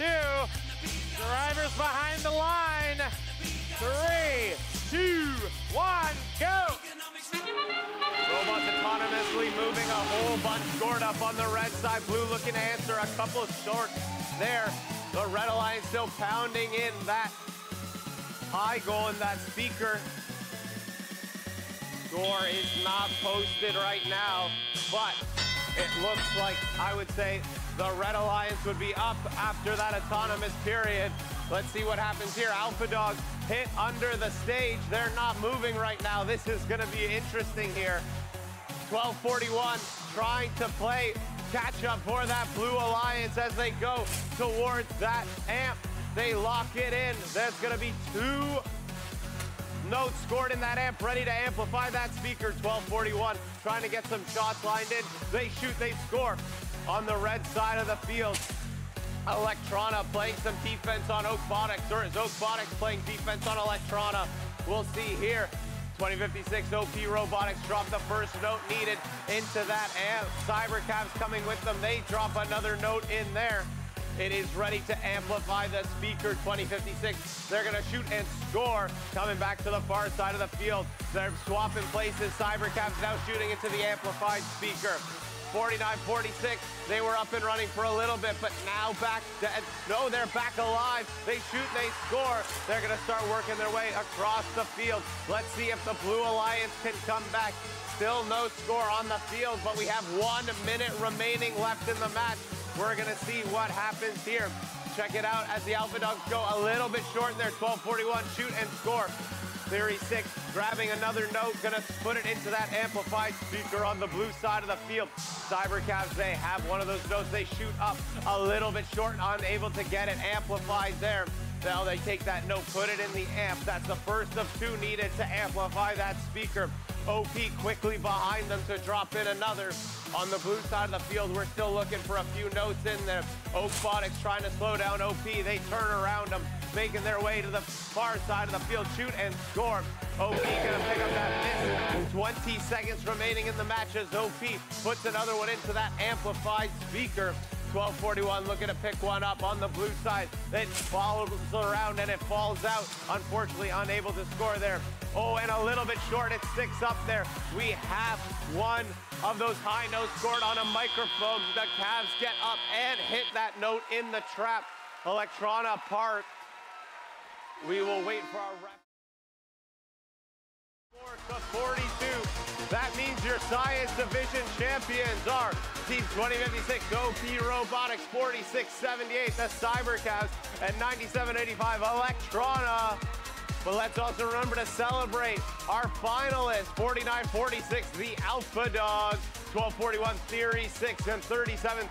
two. Drivers behind the line. Three, two, one, go. Robots autonomously moving a whole bunch scored up on the red side. Blue looking to answer a couple short there. The Red Alliance still pounding in that high goal in that speaker. Score is not posted right now, but it looks like I would say the Red Alliance would be up after that autonomous period. Let's see what happens here. Alpha Dogs hit under the stage. They're not moving right now. This is going to be interesting here. 1241 trying to play catch up for that Blue Alliance as they go towards that amp. They lock it in. There's going to be two notes scored in that amp, ready to amplify that speaker. 1241 trying to get some shots lined in. They shoot, they score on the red side of the field. Electrona playing some defense on Oakbotics, or is Oakbotics playing defense on Electrona? We'll see here. 2056 OP Robotics drop the first note needed into that amp. Cybercavs coming with them. They drop another note in there. It is ready to amplify the speaker 2056. They're going to shoot and score. Coming back to the far side of the field. They're swapping places. Cybercavs now shooting into the amplified speaker. 49-46. They were up and running for a little bit, but now back dead. No, they're back alive. They shoot, they score. They're going to start working their way across the field. Let's see if the Blue Alliance can come back. Still no score on the field, but we have one minute remaining left in the match. We're to see what happens here. Check it out as the Alpha Dogs go a little bit short there. 12-41, shoot and score. Theory 6 grabbing another note, gonna put it into that amplified speaker on the blue side of the field. Cybercavs, they have one of those notes. They shoot up a little bit short, unable to get it amplified there. Now they take that note, put it in the amp. That's the first of two needed to amplify that speaker. OP quickly behind them to drop in another. On the blue side of the field, we're still looking for a few notes in there. Oakbotics trying to slow down OP. They turn around them, making their way to the far side of the field. Shoot and score. OP gonna pick up that miss. 20 seconds remaining in the match as OP puts another one into that amplified speaker. 1241 looking to pick one up on the blue side. It follows around and it falls out. Unfortunately, unable to score there. Oh, and a little bit short. It's six up there. We have one of those high notes scored on a microphone. The Cavs get up and hit that note in the trap. Electrona Park. We will wait for our Science Division champions are Team 2056 OP Robotics 4678, the Cybercavs and 9785 Electrona. But let's also remember to celebrate our finalists 4946, the Alpha Dogs, 1241 Theory 6, and 37.